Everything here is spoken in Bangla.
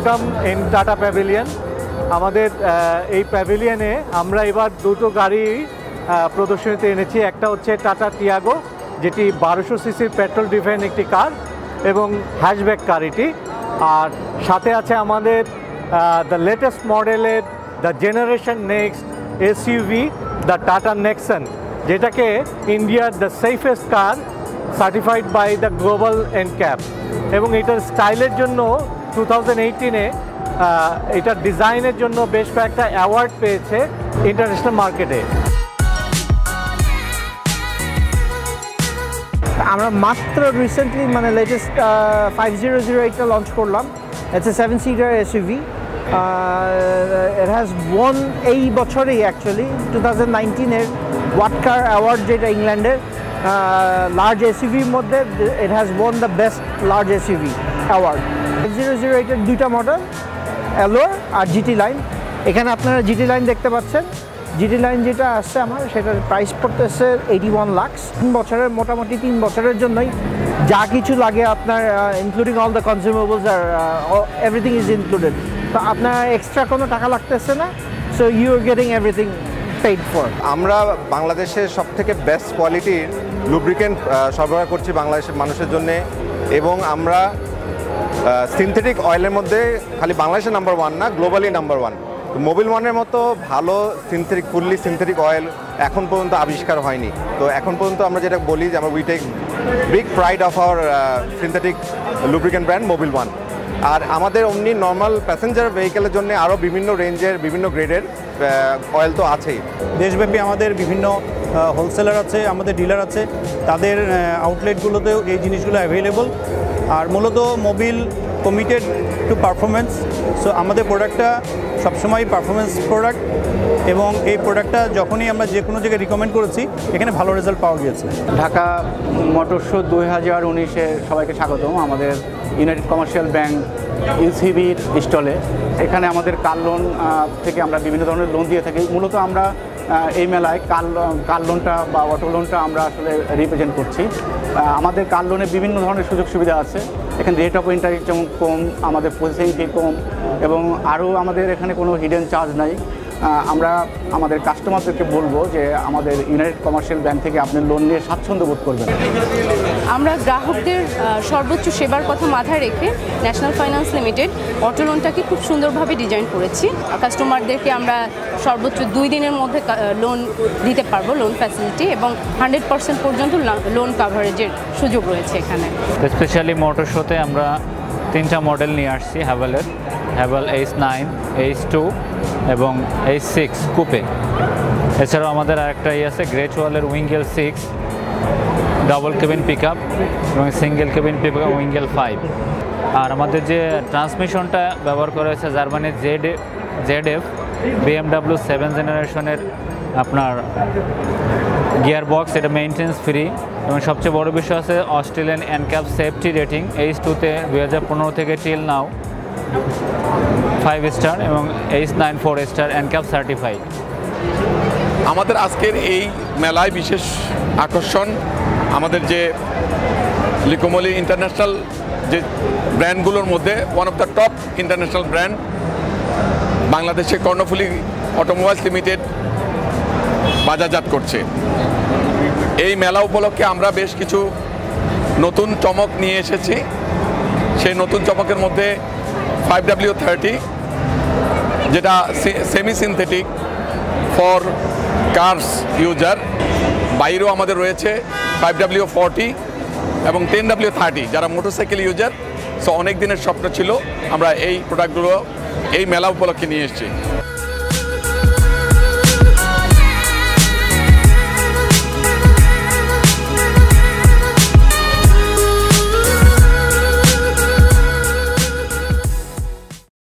ওয়েলকাম ইন টাটা প্যাভিলিয়ন আমাদের এই প্যাভিলিয়নে আমরা এবার দুটো গাড়ি প্রদর্শনীতে এনেছি। একটা হচ্ছে টাটা টিয়াগো যেটি বারোশো সিসির পেট্রোল ডিফেন একটি কার এবং হ্যাশব্যাক কার এটি। আর সাথে আছে আমাদের দ্য লেটেস্ট মডেলের the generation next SUV the Tata Nexon যেটাকে ইন্ডিয়ার the safest car certified by the global NCAP এবং এটার স্টাইলের জন্য টু থাউজেন্ড এইটিনে এটার ডিজাইনের জন্য বেশ কয়েকটা অ্যাওয়ার্ড পেয়েছে ইন্টারন্যাশনাল মার্কেটে। আমরা মাত্র রিসেন্টলি মানে লেটেস্ট ফাইভ জিরো জিরো এইটটা লঞ্চ করলাম। It's a seven seater SUV it has won এই বছরেই অ্যাকচুয়ালি টু থাউজেন্ড নাইনটিনের ওয়াটকার অ্যাওয়ার্ড যেটা ইংল্যান্ডের লার্জ এসইভির মধ্যে it has won the best large SUV award five zero zero এইটের দুইটা মডেল অ্যালোর আর জিটি লাইন এখানে আপনারা জিটি লাইন দেখতে পাচ্ছেন। জিটি লাইন যেটা আসছে আমার, সেটার প্রাইস পড়তেছে এইটি ওয়ান লাক্স তিন বছরের, মোটামুটি তিন বছরের জন্যই। যা কিছু লাগে আপনার ইনক্লুডিং অল দ্য কনজিউমেবলস আর এভরিথিং ইজ ইনক্লুডেড তো আপনার এক্সট্রা কোনো টাকা লাগতেছে না। So you are getting everything paid for আমরা বাংলাদেশের সব থেকে বেস্ট কোয়ালিটির লুব্রিকেন্ট সরবরাহ করছি বাংলাদেশের মানুষের জন্য। এবং আমরা সিনথেটিক অয়েলের মধ্যে খালি বাংলাদেশের নাম্বার ওয়ান না গ্লোবালি নাম্বার ওয়ান মোবিল ওয়ানের মতো ভালো সিনথেটিক ফুললি সিনথেটিক অয়েল এখন পর্যন্ত আবিষ্কার হয়নি। তো এখন পর্যন্ত আমরা যেটা বলি যে আমরা we take big pride of our synthetic lubricant brand Mobil one আর আমাদের অমনি নর্মাল প্যাসেঞ্জার ভেহিকেলের জন্য আরও বিভিন্ন রেঞ্জের বিভিন্ন গ্রেডের অয়েল তো আছেই। দেশব্যাপী আমাদের বিভিন্ন হোলসেলার আছে, আমাদের ডিলার আছে। তাদের আউটলেটগুলোতেও এই জিনিসগুলো অ্যাভেলেবল আর মূলত Mobil committed to performance so আমাদের প্রোডাক্টটা সবসময় পারফরমেন্স প্রোডাক্ট এবং এই প্রোডাক্টটা যখনই আমরা যে কোনো জায়গায় রিকমেন্ড করেছি, এখানে ভালো রেজাল্ট পাওয়া গিয়েছে। ঢাকা মোটর শো দুই হাজার উনিশে সবাইকে স্বাগতম। আমাদের ইউনাইটেড কমার্শিয়াল ব্যাংক ইউসিবির স্টলে এখানে আমাদের কার লোন থেকে আমরা বিভিন্ন ধরনের লোন দিয়ে থাকি। মূলত আমরা এই মেলায় কার কার লোনটা বা অটো লোনটা আমরা আসলে রিপ্রেজেন্ট করছি। আমাদের কার লোনে বিভিন্ন ধরনের সুযোগ সুবিধা আছে। এখানে রেট অফ ইন্টারেস্ট যেমন কম, আমাদের প্রসেসিং ফি কম, এবং আরও আমাদের এখানে কোনো হিডেন চার্জ নাই। আমরা আমাদের কাস্টমারদেরকে বলব যে আমাদের ইউনাইটেড কমার্শিয়াল ব্যাংক থেকে আপনি লোন নিয়ে স্বাচ্ছন্দ্য বোধ করবেন। আমরা গ্রাহকদের সর্বোচ্চ সেবার কথা মাথায় রেখে ন্যাশনাল ফাইন্যান্স লিমিটেড অটো লোনটাকে খুব সুন্দরভাবে ডিজাইন করেছি। কাস্টমারদেরকে আমরা সর্বোচ্চ দুই দিনের মধ্যে লোন দিতে পারব, লোন ফ্যাসিলিটি এবং হান্ড্রেড পার্সেন্ট পর্যন্ত লোন কাভারেজের সুযোগ রয়েছে এখানে। স্পেশালি মোটর শোতে আমরা তিনটা মডেল নিয়ে আসছি হ্যাভেলের Haval H nine H two এবং এইচ সিক্স কুপে এছাড়াও আমাদের আরেকটা ইয়ে আছে গ্রেট ওয়ালের Wingle six double cabin pick এবং single cabin pick up Wingle five আর আমাদের যে ট্রান্সমিশনটা ব্যবহার করা হয়েছে জার্মানির Z Z F BMW seven জেনারেশনের আপনার গিয়ার বক্স এটা মেনটেন্স ফ্রি এবং সবচেয়ে বড় বিষয় আছে Australian ANCAP safety rating H টুতে দুই হাজার পনেরো থেকে টিল নাও ফাইভ স্টার এবং H nine four star ANCAP certified আমাদের আজকের এই মেলায় বিশেষ আকর্ষণ আমাদের যে লিকোমলি ইন্টারন্যাশনাল যে ব্র্যান্ডগুলোর মধ্যে one of the top international brand বাংলাদেশে কর্ণফুলি অটোমোবাইলস লিমিটেড বাজারজাত করছে। এই মেলা উপলক্ষে আমরা বেশ কিছু নতুন চমক নিয়ে এসেছি। সেই নতুন চমকের মধ্যে ফাইভ ডাব্লিউ থার্টি যেটা semi synthetic for cars user. বাইরেও আমাদের রয়েছে ফাইভ ডাব্লিউ ফর্টি এবং টেন ডাব্লিউ থার্টি, যারা মোটরসাইকেল ইউজার। সো অনেক দিনের স্বপ্ন ছিল আমরা এই প্রোডাক্টগুলো এই মেলা উপলক্ষে নিয়ে এসেছি।